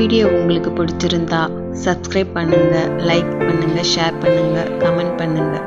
video உங்களுக்கு பிடிச்சிருந்தா subscribe பண்ணுங்கள் லைக் பண்ணுங்கள் ஷேர் பண்ணுங்கள் கமெண்ட் பண்ணுங்கள்